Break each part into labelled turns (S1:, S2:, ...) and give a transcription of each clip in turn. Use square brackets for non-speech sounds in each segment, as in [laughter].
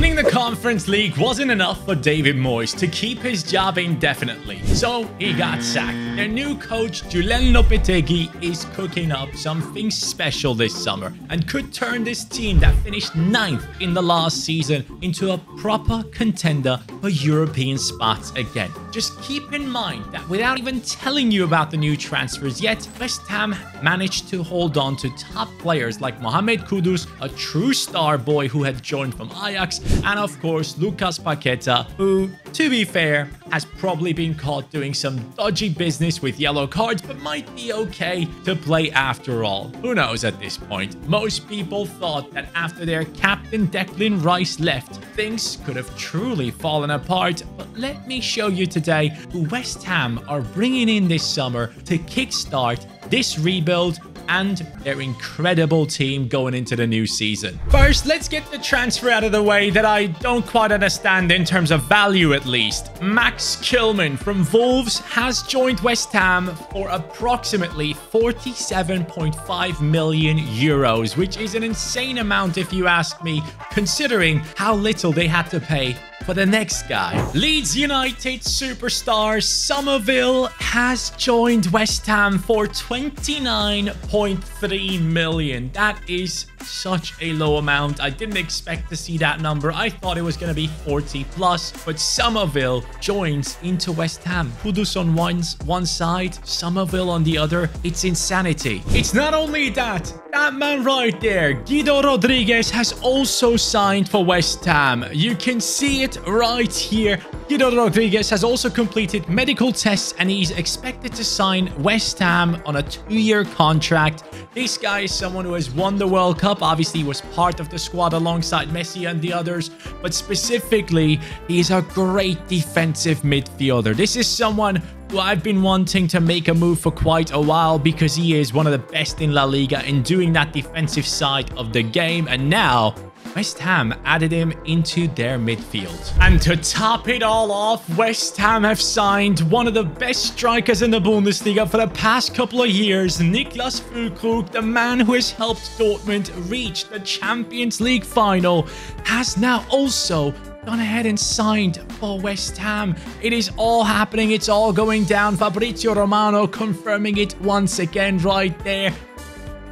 S1: Winning the Conference League wasn't enough for David Moyes to keep his job indefinitely, so he got sacked. Their new coach, Julen Lopetegui, is cooking up something special this summer and could turn this team that finished ninth in the last season into a proper contender for European spots again. Just keep in mind that without even telling you about the new transfers yet, West Ham managed to hold on to top players like Mohamed Kudus, a true star boy who had joined from Ajax, and of course Lucas Paqueta, who, to be fair, has probably been caught doing some dodgy business with yellow cards, but might be okay to play after all. Who knows at this point? Most people thought that after their captain Declan Rice left, things could have truly fallen apart, but let me show you today who West Ham are bringing in this summer to kickstart this rebuild and their incredible team going into the new season. First, let's get the transfer out of the way that I don't quite understand in terms of value at least. Max Kilman from Wolves has joined West Ham for approximately 47.5 million euros, which is an insane amount if you ask me, considering how little they had to pay for the next guy. Leeds United superstar Summerville has joined West Ham for 29.3 million. That is such a low amount. I didn't expect to see that number. I thought it was going to be 40 plus, but Summerville joins into West Ham. Kudus on one, one side, Summerville on the other. It's insanity. It's not only that, that man right there, Guido Rodriguez, has also signed for West Ham. You can see it right here. Guido Rodriguez has also completed medical tests and he's expected to sign West Ham on a two-year contract. This guy is someone who has won the World Cup, obviously was part of the squad alongside Messi and the others, but specifically, he's a great defensive midfielder. This is someone who I've been wanting to make a move for quite a while because he is one of the best in La Liga in doing that defensive side of the game, and now West Ham added him into their midfield. And to top it all off, West Ham have signed one of the best strikers in the Bundesliga for the past couple of years, Niklas Füllkrug, the man who has helped Dortmund reach the Champions League final, has now also gone ahead and signed for West Ham. It is all happening. It's all going down. Fabrizio Romano confirming it once again right there.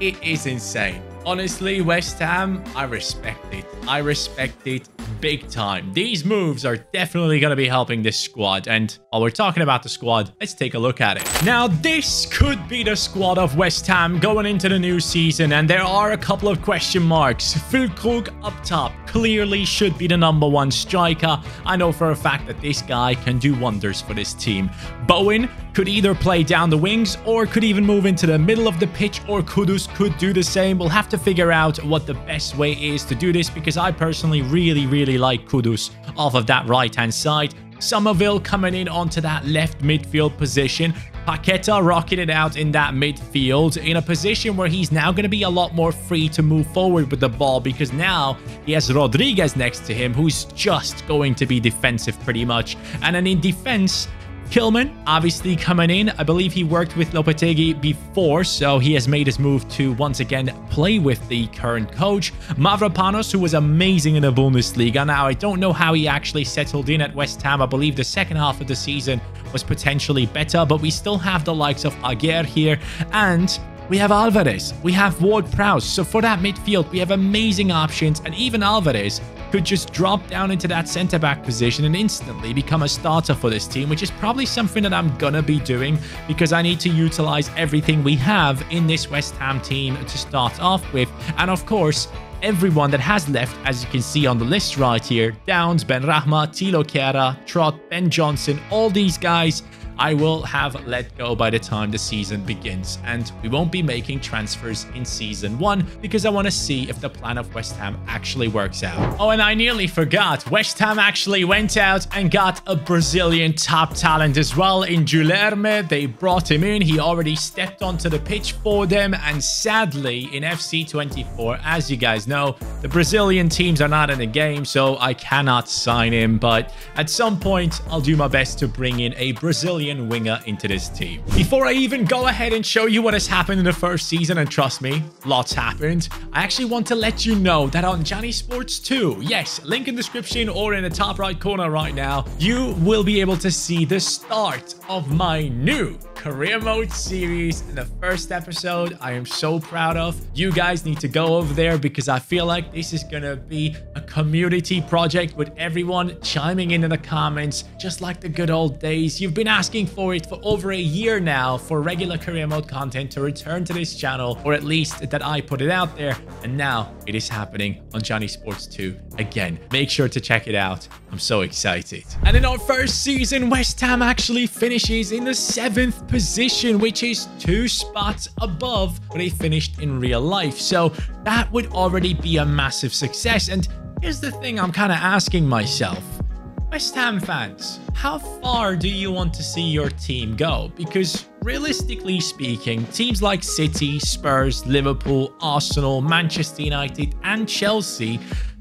S1: It is insane. Honestly, West Ham, I respect it. I respect it big time. These moves are definitely going to be helping this squad. And while we're talking about the squad, let's take a look at it. Now, this could be the squad of West Ham going into the new season. And there are a couple of question marks. Füllkrug up top clearly should be the number one striker. I know for a fact that this guy can do wonders for this team. Bowen could either play down the wings or could even move into the middle of the pitch or Kudus could do the same. We'll have to figure out what the best way is to do this because I personally really, really like Kudus off of that right-hand side. Summerville coming in onto that left midfield position. Paqueta it out in that midfield in a position where he's now going to be a lot more free to move forward with the ball because now he has Rodriguez next to him who's just going to be defensive pretty much. And then in defense, Kilman, obviously coming in. I believe he worked with Lopetegui before, so he has made his move to once again play with the current coach. Mavropanos, who was amazing in the Bundesliga. Now, I don't know how he actually settled in at West Ham. I believe the second half of the season was potentially better, but we still have the likes of Aguerd here and we have Alvarez, we have Ward-Prowse. So for that midfield, we have amazing options, and even Alvarez could just drop down into that centre back position and instantly become a starter for this team, which is probably something that I'm gonna be doing because I need to utilize everything we have in this West Ham team to start off with. And of course, everyone that has left, as you can see on the list right here, Downs, Benrahma, Thilo Kehrer, Trott, Ben Johnson, all these guys I will have let go by the time the season begins, and we won't be making transfers in season one because I want to see if the plan of West Ham actually works out. Oh, and I nearly forgot, West Ham actually went out and got a Brazilian top talent as well in Guilherme. They brought him in, he already stepped onto the pitch for them, and sadly in FC24, as you guys know, the Brazilian teams are not in the game, so I cannot sign him, but at some point I'll do my best to bring in a Brazilian Winger into this team. Before I even go ahead and show you what has happened in the first season, and trust me, lots happened, I actually want to let you know that on CaniSports 2, yes, link in description or in the top right corner right now, you will be able to see the start of my new career mode series in the first episode I am so proud of. You guys need to go over there because I feel like this is gonna be a community project with everyone chiming in in the comments just like the good old days. You've been asking for it for over a year now for regular career mode content to return to this channel or at least that I put it out there and now it is happening on CaniSports 2 again. Make sure to check it out. I'm so excited. And in our first season, West Ham actually finishes in the seventh position, which is two spots above where they finished in real life. So that would already be a massive success. And here's the thing I'm kind of asking myself. West Ham fans, how far do you want to see your team go? Because realistically speaking, teams like City, Spurs, Liverpool, Arsenal, Manchester United, and Chelsea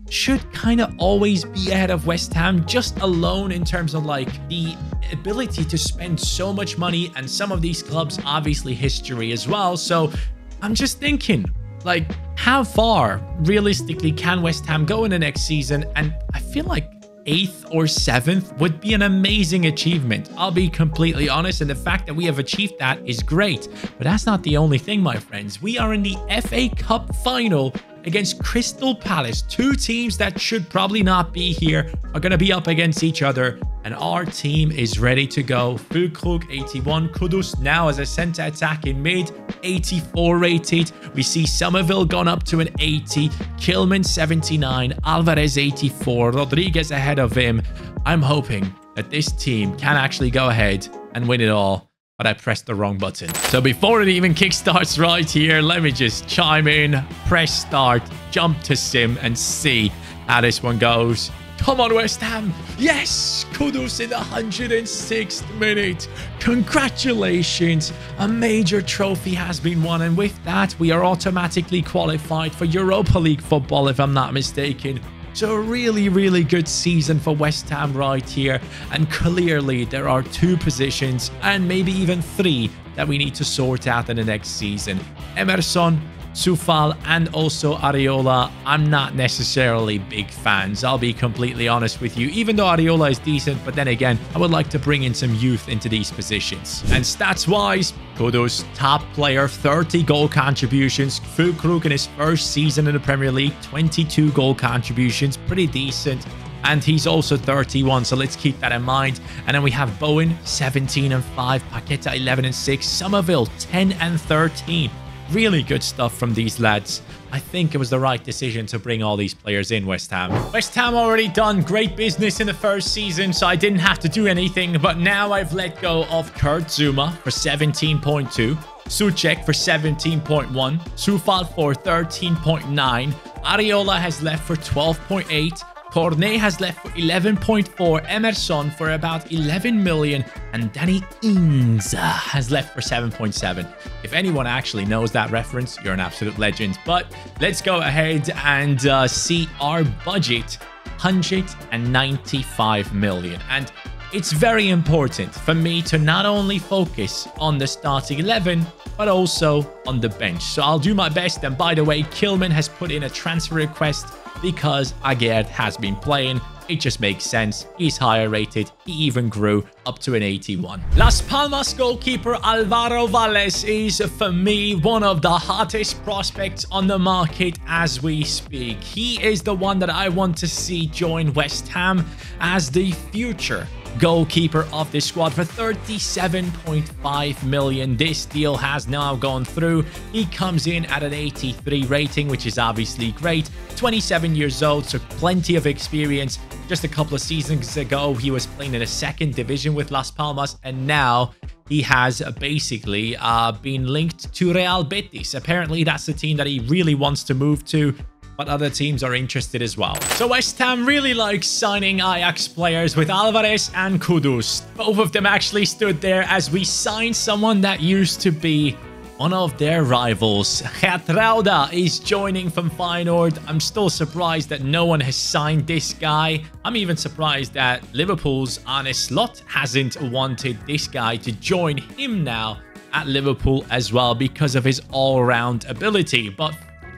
S1: should kind of always be ahead of West Ham just alone in terms of like the ability to spend so much money and some of these clubs obviously history as well. So I'm just thinking like how far realistically can West Ham go in the next season? And I feel like eighth or seventh would be an amazing achievement. I'll be completely honest, and the fact that we have achieved that is great. But that's not the only thing, my friends. We are in the FA Cup final against Crystal Palace. Two teams that should probably not be here are going to be up against each other. And our team is ready to go. Füllkrug 81. Kudus now as a centre attack in mid. 84 rated. We see Summerville gone up to an 80. Kilman 79. Alvarez 84. Rodriguez ahead of him. I'm hoping that this team can actually go ahead and win it all but I pressed the wrong button. So before it even kickstarts right here, let me just chime in, press start, jump to sim, and see how this one goes. Come on, West Ham. Yes, Kudus in the 106th minute. Congratulations. A major trophy has been won. And with that, we are automatically qualified for Europa League football, if I'm not mistaken. So a really, really good season for West Ham right here. And clearly there are two positions and maybe even three that we need to sort out in the next season. Emerson Coufal and also Areola, I'm not necessarily big fans. I'll be completely honest with you. Even though Areola is decent, but then again, I would like to bring in some youth into these positions. And stats-wise, Kudus, top player, 30 goal contributions. Füllkrug in his first season in the Premier League, 22 goal contributions, pretty decent and he's also 31 so let's keep that in mind and then we have bowen 17 and 5 paqueta 11 and 6 summerville 10 and 13 Really good stuff from these lads. I think it was the right decision to bring all these players in West Ham. West Ham already done great business in the first season, so I didn't have to do anything. But now I've let go of Kurt Zouma for 17.2, Soucek for 17.1, Coufal for 13.9, Areola has left for 12.8, Cornet has left for 11.4, Emerson for about 11 million, and Danny Ings has left for 7.7. If anyone actually knows that reference, you're an absolute legend. But let's go ahead and uh, see our budget, 195 million. And it's very important for me to not only focus on the starting 11, but also on the bench. So I'll do my best. And by the way, Kilman has put in a transfer request because Aguerd has been playing. It just makes sense. He's higher rated. He even grew up to an 81. Las Palmas goalkeeper Alvaro Valles is, for me, one of the hottest prospects on the market as we speak. He is the one that I want to see join West Ham as the future goalkeeper of this squad for 37.5 million. This deal has now gone through. He comes in at an 83 rating, which is obviously great. 27 years old, so plenty of experience. Just a couple of seasons ago, he was playing in a second division with Las Palmas, and now he has basically uh, been linked to Real Betis. Apparently, that's the team that he really wants to move to but other teams are interested as well. So West Ham really likes signing Ajax players with Alvarez and Kudus. Both of them actually stood there as we signed someone that used to be one of their rivals. [laughs] Geertruida is joining from Feyenoord. I'm still surprised that no one has signed this guy. I'm even surprised that Liverpool's Arne Slot hasn't wanted this guy to join him now at Liverpool as well because of his all-round ability. But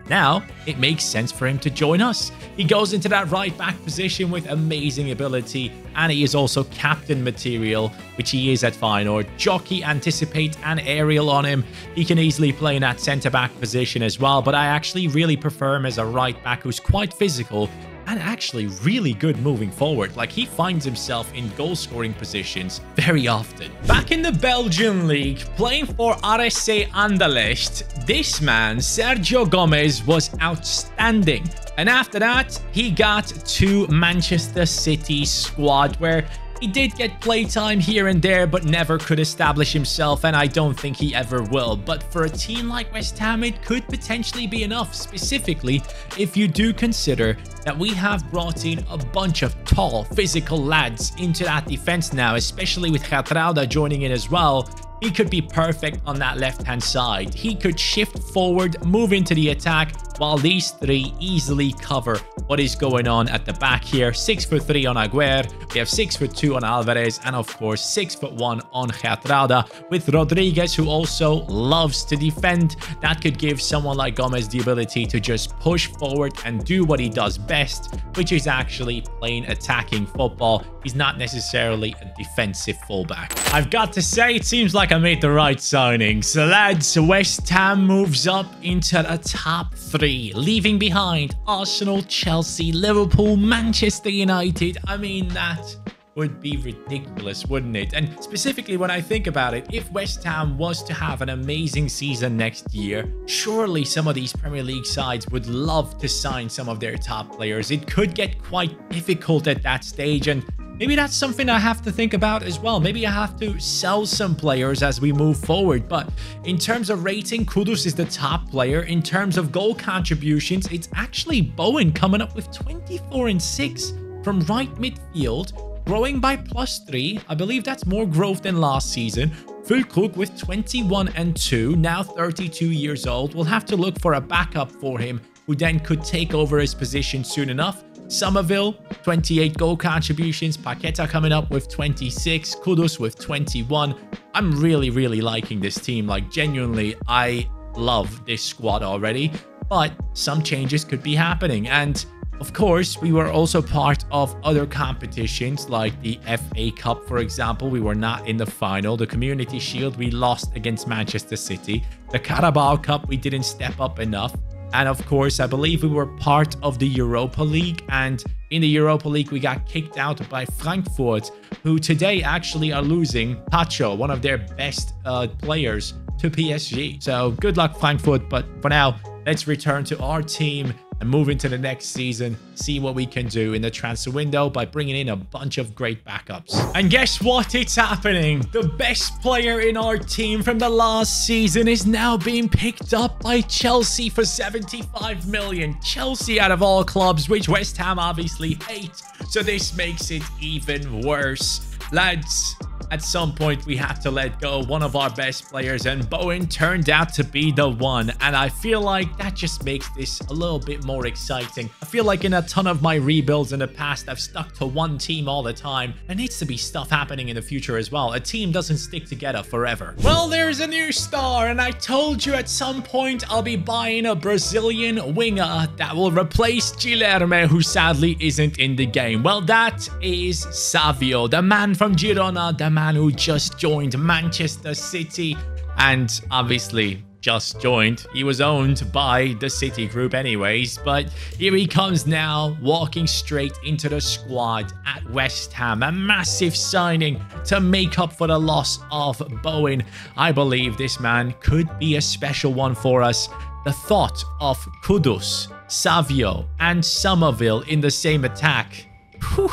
S1: now, it makes sense for him to join us. He goes into that right back position with amazing ability, and he is also captain material, which he is at Feyenoord. Jockey, Anticipate, and Aerial on him. He can easily play in that centre back position as well, but I actually really prefer him as a right back who's quite physical and actually really good moving forward. Like he finds himself in goal scoring positions very often. Back in the Belgian league, playing for RSC Anderlecht, this man, Sergio Gomez, was outstanding. And after that, he got to Manchester City squad where he did get playtime here and there, but never could establish himself, and I don't think he ever will. But for a team like West Ham, it could potentially be enough, specifically if you do consider that we have brought in a bunch of tall, physical lads into that defense now, especially with Geertruida joining in as well. He could be perfect on that left-hand side. He could shift forward, move into the attack, while these three easily cover what is going on at the back here. Six foot three on Aguerd, we have six foot two on Alvarez, and of course six foot one on Geertruida, with Rodriguez, who also loves to defend. That could give someone like Gomez the ability to just push forward and do what he does best, which is actually playing attacking football. He's not necessarily a defensive fullback. I've got to say, it seems like I made the right signing. So lads, West Ham moves up into the top three, leaving behind Arsenal, Chelsea, Liverpool, Manchester United. I mean, that would be ridiculous, wouldn't it? And specifically when I think about it, if West Ham was to have an amazing season next year, surely some of these Premier League sides would love to sign some of their top players. It could get quite difficult at that stage and Maybe that's something I have to think about as well. Maybe I have to sell some players as we move forward. But in terms of rating, Kudus is the top player. In terms of goal contributions, it's actually Bowen coming up with 24 and 6 from right midfield, growing by plus 3. I believe that's more growth than last season. Füllkrug with 21 and 2, now 32 years old. We'll have to look for a backup for him who then could take over his position soon enough. Summerville, 28 goal contributions. Paqueta coming up with 26. Kudus with 21. I'm really, really liking this team. Like, genuinely, I love this squad already. But some changes could be happening. And of course, we were also part of other competitions like the FA Cup, for example. We were not in the final. The Community Shield, we lost against Manchester City. The Carabao Cup, we didn't step up enough. And of course, I believe we were part of the Europa League. And in the Europa League, we got kicked out by Frankfurt, who today actually are losing Pacho, one of their best uh, players, to PSG. So good luck, Frankfurt. But for now, let's return to our team and move into the next season, see what we can do in the transfer window by bringing in a bunch of great backups. And guess what? It's happening. The best player in our team from the last season is now being picked up by Chelsea for 75 million. Chelsea out of all clubs, which West Ham obviously hate. So this makes it even worse. Lads, at some point, we have to let go one of our best players, and Bowen turned out to be the one. And I feel like that just makes this a little bit more exciting. I feel like in a ton of my rebuilds in the past, I've stuck to one team all the time. There needs to be stuff happening in the future as well. A team doesn't stick together forever. Well, there's a new star, and I told you at some point I'll be buying a Brazilian winger that will replace Guilherme, who sadly isn't in the game. Well, that is Savio, the man from Girona, the man who just joined Manchester City and obviously just joined. He was owned by the City Group anyways, but here he comes now, walking straight into the squad at West Ham. A massive signing to make up for the loss of Bowen. I believe this man could be a special one for us. The thought of Kudus, Savio, and Summerville in the same attack. Whew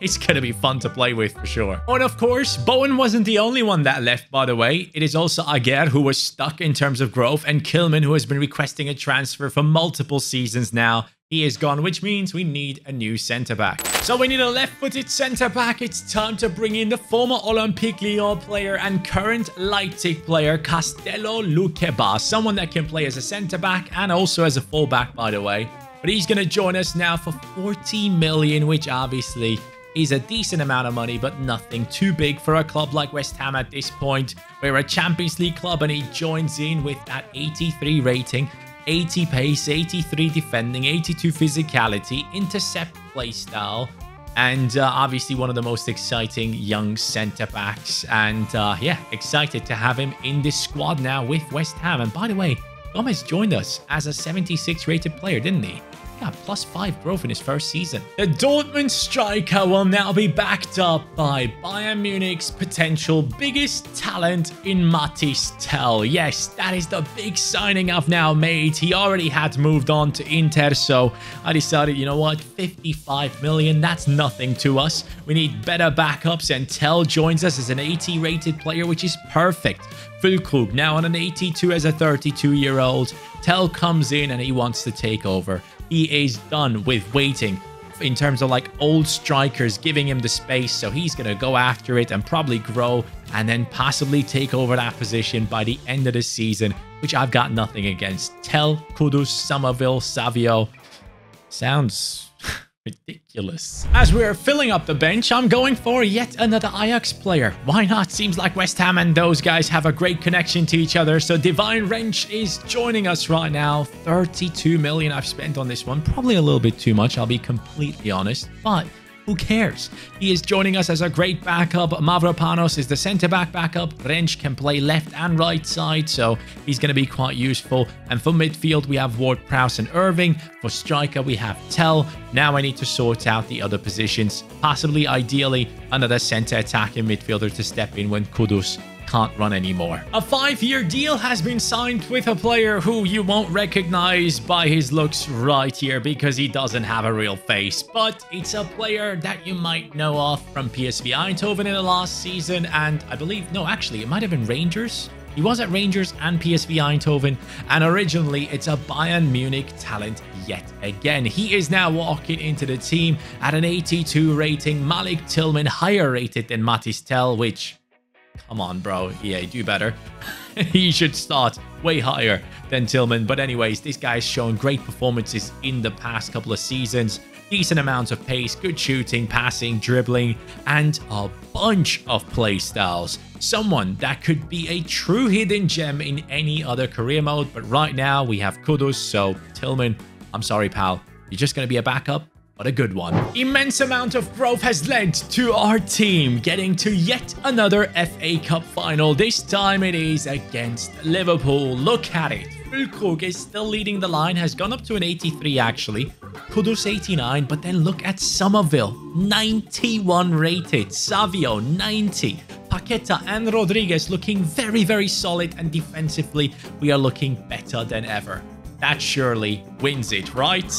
S1: it's to be fun to play with for sure. And of course, Bowen wasn't the only one that left, by the way. It is also Aguerd who was stuck in terms of growth and Kilman who has been requesting a transfer for multiple seasons now. He is gone, which means we need a new centre-back. So we need a left-footed centre-back. It's time to bring in the former Olympique Lyon player and current Leipzig player, Castello Lukeba. Someone that can play as a centre-back and also as a full-back, by the way. But he's going to join us now for 40 million, which obviously is a decent amount of money, but nothing too big for a club like West Ham at this point. We're a Champions League club and he joins in with that 83 rating. 80 pace, 83 defending, 82 physicality, intercept playstyle, and uh, obviously one of the most exciting young centre backs. And uh, yeah, excited to have him in this squad now with West Ham. And by the way, Gomez joined us as a 76 rated player, didn't he? Got plus 5 growth in his first season. The Dortmund striker will now be backed up by Bayern Munich's potential biggest talent in Mathys Tel. Yes, that is the big signing I've now made. He already had moved on to Inter, so I decided, you know what, 55 million, that's nothing to us. We need better backups, and Tel joins us as an 80 rated player, which is perfect. Füllkrug now on an 82 as a 32-year-old. Tel comes in and he wants to take over he is done with waiting in terms of like old strikers giving him the space. So he's going to go after it and probably grow and then possibly take over that position by the end of the season, which I've got nothing against. Tel, Kudus, Summerville, Savio. Sounds ridiculous. As we're filling up the bench, I'm going for yet another Ajax player. Why not? Seems like West Ham and those guys have a great connection to each other. So Devyne Rensch is joining us right now. 32 million I've spent on this one. Probably a little bit too much, I'll be completely honest. But who cares? He is joining us as a great backup. Mavropanos is the centre-back backup. Rensch can play left and right side, so he's going to be quite useful. And for midfield, we have Ward-Prowse and Irving. For striker, we have Tel. Now I need to sort out the other positions. Possibly, ideally, another centre attacking midfielder to step in when Kudus can't run anymore. A five-year deal has been signed with a player who you won't recognize by his looks right here because he doesn't have a real face, but it's a player that you might know of from PSV Eindhoven in the last season, and I believe, no, actually, it might have been Rangers. He was at Rangers and PSV Eindhoven, and originally it's a Bayern Munich talent yet again. He is now walking into the team at an 82 rating. Malik Tillman higher rated than Mathys Tel, which Come on, bro. EA, do better. [laughs] he should start way higher than Tillman. But anyways, this guy's shown great performances in the past couple of seasons. Decent amounts of pace, good shooting, passing, dribbling, and a bunch of play styles. Someone that could be a true hidden gem in any other career mode. But right now, we have Kudus, so Tillman, I'm sorry, pal. You're just going to be a backup but a good one. Immense amount of growth has led to our team getting to yet another FA Cup final. This time it is against Liverpool. Look at it. Füllkrug is still leading the line, has gone up to an 83 actually. Kudus 89, but then look at Summerville, 91 rated. Savio, 90. Paqueta and Rodriguez looking very, very solid and defensively, we are looking better than ever. That surely wins it, right?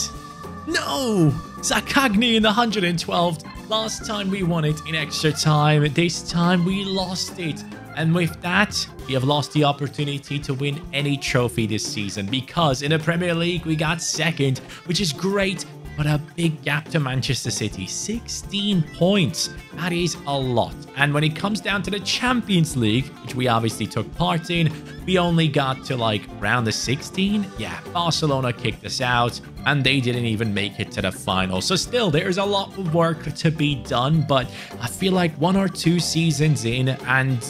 S1: No! Zaccagni in the 112th. Last time we won it in extra time. This time we lost it. And with that, we have lost the opportunity to win any trophy this season because in the Premier League, we got second, which is great, but a big gap to Manchester City. 16 points. That is a lot. And when it comes down to the Champions League, which we obviously took part in, we only got to like round the 16. Yeah, Barcelona kicked us out and they didn't even make it to the final. So still, there's a lot of work to be done, but I feel like one or two seasons in and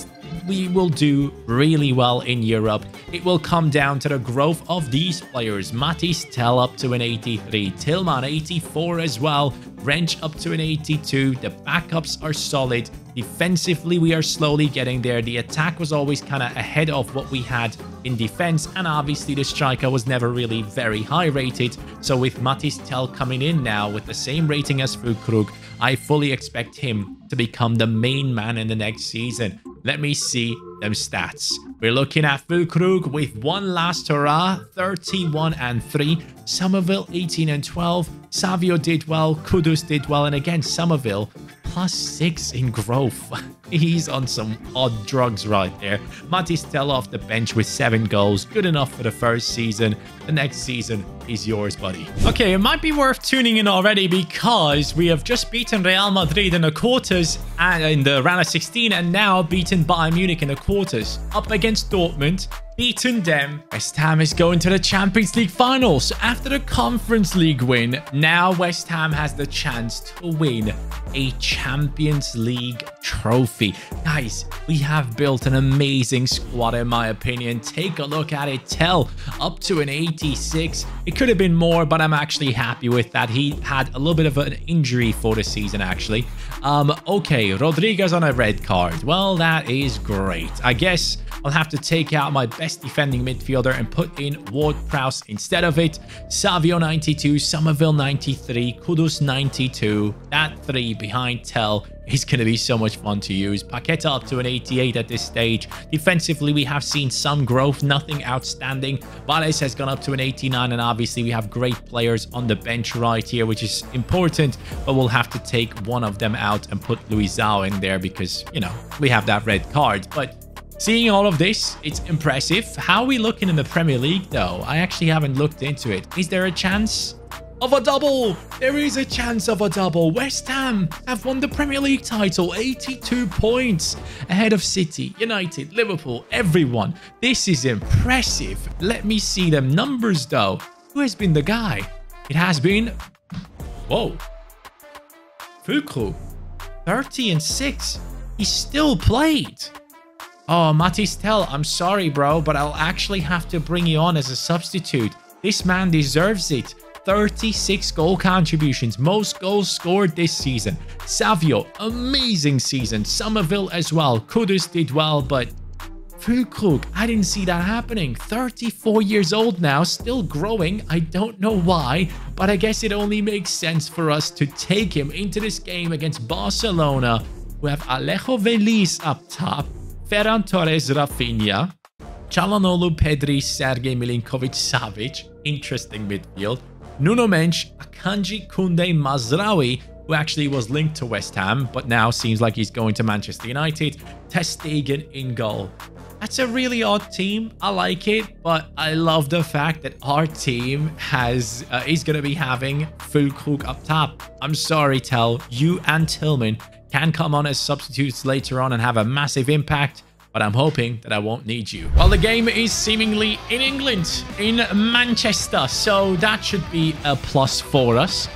S1: we will do really well in Europe. It will come down to the growth of these players. Mathys Tel up to an 83, Tillman 84 as well, Rensch up to an 82. The backups are solid. Defensively, we are slowly getting there. The attack was always kind of ahead of what we had in defense, and obviously the striker was never really very high rated. So with Mathys Tel coming in now with the same rating as Füllkrug, I fully expect him to become the main man in the next season. Let me see them stats. We're looking at Füllkrug with one last hurrah, 31 and 3. Summerville, 18 and 12. Savio did well, Kudus did well, and again Summerville plus 6 in growth. [laughs] He's on some odd drugs right there. Mathys Tel off the bench with 7 goals, good enough for the first season. The next season, is yours, buddy. Okay, it might be worth tuning in already because we have just beaten Real Madrid in the quarters and in the round of 16 and now beaten Bayern Munich in the quarters. Up against Dortmund, beaten them. West Ham is going to the Champions League finals. After the Conference League win, now West Ham has the chance to win a Champions League trophy. Guys, we have built an amazing squad in my opinion. Take a look at it. Tel up to an 86. It could have been more, but I'm actually happy with that. He had a little bit of an injury for the season actually. Um, okay, Rodriguez on a red card. Well, that is great. I guess I'll have to take out my best defending midfielder and put in Ward-Prowse instead of it. Savio 92, Summerville 93, Kudus 92. That three behind Tel is going to be so much fun to use. Paqueta up to an 88 at this stage. Defensively, we have seen some growth, nothing outstanding. Valles has gone up to an 89, and obviously we have great players on the bench right here, which is important, but we'll have to take one of them out and put Luisao in there because, you know, we have that red card. But Seeing all of this, it's impressive. How are we looking in the Premier League, though? I actually haven't looked into it. Is there a chance of a double? There is a chance of a double. West Ham have won the Premier League title, 82 points ahead of City, United, Liverpool, everyone. This is impressive. Let me see them numbers, though. Who has been the guy? It has been... Whoa. Füllkrug. 30 and 6. He still played. Oh, Mathys Tel, I'm sorry, bro, but I'll actually have to bring you on as a substitute. This man deserves it. 36 goal contributions, most goals scored this season. Savio, amazing season. Summerville as well. Kudus did well, but Füllkrug, I didn't see that happening. 34 years old now, still growing. I don't know why, but I guess it only makes sense for us to take him into this game against Barcelona. We have Alejo Veliz up top. Ferran Torres Rafinha, Calhanoglu Pedri Sergej Milinkovic Savic, interesting midfield, Nuno Mendes, Akanji Kunde Mazraoui, who actually was linked to West Ham, but now seems like he's going to Manchester United, ter Stegen in goal. That's a really odd team. I like it, but I love the fact that our team has uh, is going to be having Füllkrug up top. I'm sorry, Tel, you and Tillman can come on as substitutes later on and have a massive impact, but I'm hoping that I won't need you. Well, the game is seemingly in England, in Manchester, so that should be a plus for us.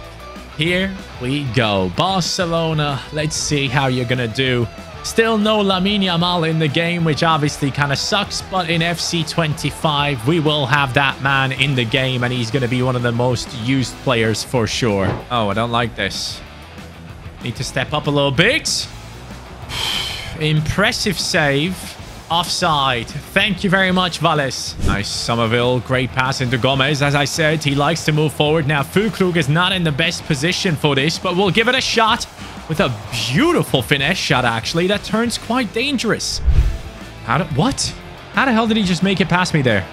S1: Here we go. Barcelona, let's see how you're going to do. Still no Lamine Yamal in the game, which obviously kind of sucks, but in FC 25, we will have that man in the game, and he's going to be one of the most used players for sure. Oh, I don't like this. Need to step up a little bit. Impressive save. Offside. Thank you very much, Valles. Nice Summerville. Great pass into Gomez. As I said, he likes to move forward. Now, Füllkrug is not in the best position for this, but we'll give it a shot with a beautiful finesse shot, actually. That turns quite dangerous. How did... What? How the hell did he just make it past me there?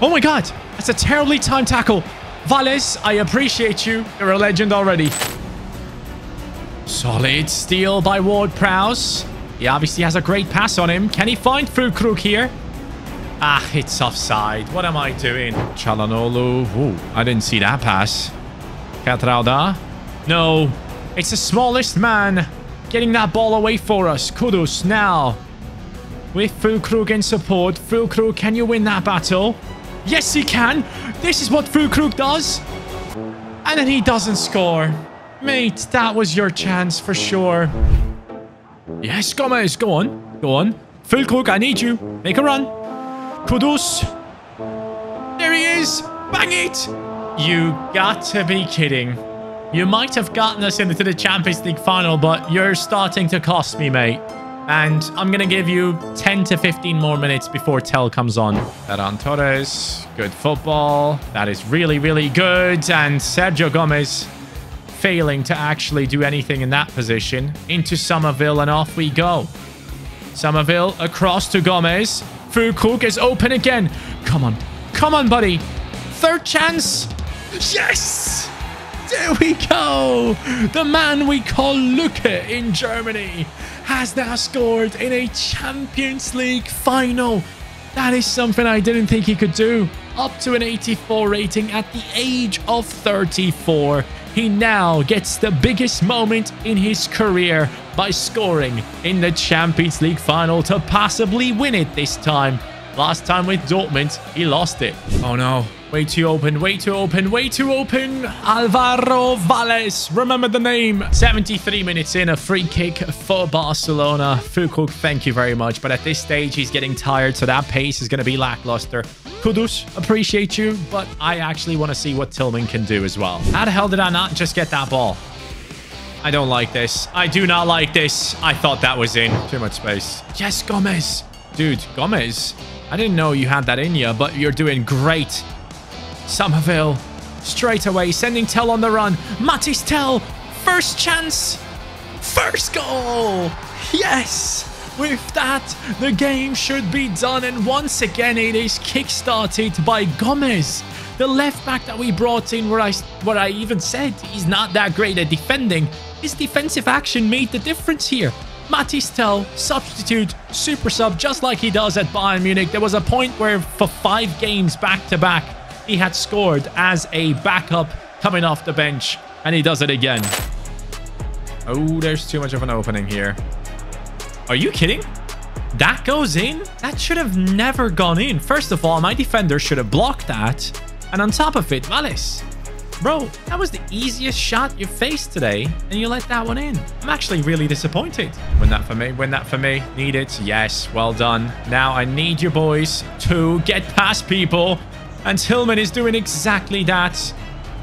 S1: Oh my god! That's a terribly timed tackle. Valles, I appreciate you. You're a legend already. Solid steal by Ward-Prowse. He obviously has a great pass on him. Can he find Füllkrug here? Ah, it's offside. What am I doing? Calhanoglu. Ooh, I didn't see that pass. Geertruida. No. It's the smallest man getting that ball away for us. Kudus now. With Füllkrug in support. Füllkrug, can you win that battle? Yes, he can. This is what Füllkrug does. And then he doesn't score. Mate, that was your chance for sure. Yes, Gomez, go on. Go on. Füllkrug, I need you. Make a run. Kudus. There he is. Bang it. You got to be kidding. You might have gotten us into the Champions League final, but you're starting to cost me, mate. And I'm going to give you 10 to 15 more minutes before Tel comes on. Ferran Torres, good football. That is really, really good. And Sergio Gomez failing to actually do anything in that position. Into Summerville and off we go. Summerville across to Gomez. Füllkrug is open again. Come on. Come on, buddy. Third chance. Yes! There we go. The man we call Luke in Germany has now scored in a Champions League final. That is something I didn't think he could do. Up to an 84 rating at the age of 34. He now gets the biggest moment in his career by scoring in the Champions League final to possibly win it this time. Last time with Dortmund, he lost it. Oh no. Way too open, way too open, way too open. Alvaro Valles. Remember the name. 73 minutes in, a free kick for Barcelona. Füllkrug, thank you very much. But at this stage, he's getting tired, so that pace is going to be lackluster. Kudus, appreciate you, but I actually want to see what Tillman can do as well. How the hell did I not just get that ball? I don't like this. I do not like this. I thought that was in. Too much space. Yes, Gomez. Dude, Gomez. I didn't know you had that in you, but you're doing great. Summerville, straight away, sending Tel on the run. Mathys Tel, first chance, first goal. Yes. With that, the game should be done. And once again, it is kickstarted by Gomez. The left back that we brought in, where I, where I even said he's not that great at defending, his defensive action made the difference here. Mathys Tel, substitute, super sub, just like he does at Bayern Munich. There was a point where for five games back to back, he had scored as a backup coming off the bench, and he does it again. Oh, there's too much of an opening here. Are you kidding? That goes in? That should have never gone in. First of all, my defender should have blocked that. And on top of it, Valles. Bro, that was the easiest shot you faced today, and you let that one in. I'm actually really disappointed. Win that for me, win that for me. Need it. Yes, well done. Now I need you boys to get past people. And Tillman is doing exactly that.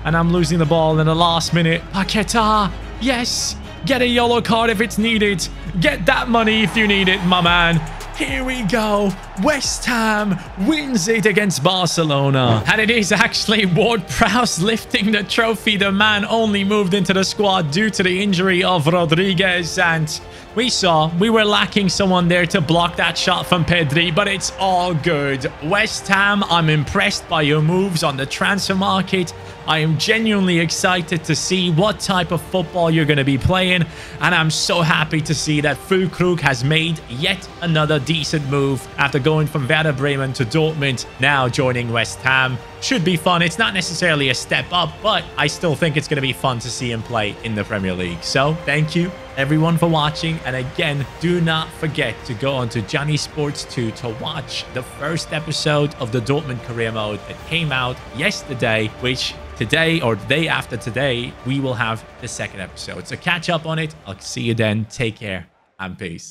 S1: And I'm losing the ball in the last minute. Paqueta, yes. Get a yellow card if it's needed. Get that money if you need it, my man. Here we go. West Ham wins it against Barcelona. And it is actually Ward Prowse lifting the trophy. The man only moved into the squad due to the injury of Rodriguez. And we saw we were lacking someone there to block that shot from Pedri, but it's all good. West Ham, I'm impressed by your moves on the transfer market. I am genuinely excited to see what type of football you're going to be playing. And I'm so happy to see that Füllkrug has made yet another decent move after going from Werder Bremen to Dortmund, now joining West Ham. Should be fun. It's not necessarily a step up, but I still think it's going to be fun to see him play in the Premier League. So thank you everyone for watching. And again, do not forget to go onto CaniSports 2 to watch the first episode of the Dortmund career mode that came out yesterday, which today or the day after today, we will have the second episode. So catch up on it. I'll see you then. Take care and peace.